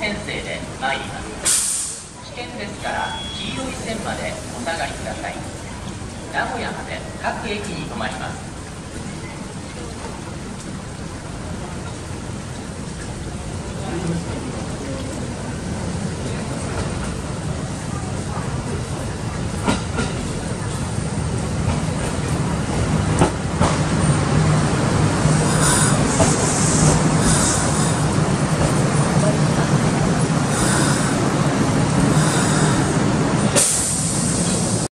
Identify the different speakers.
Speaker 1: 編成で参ります。危険ですから黄色い線までお下がりください。名古屋まで各駅に停まります。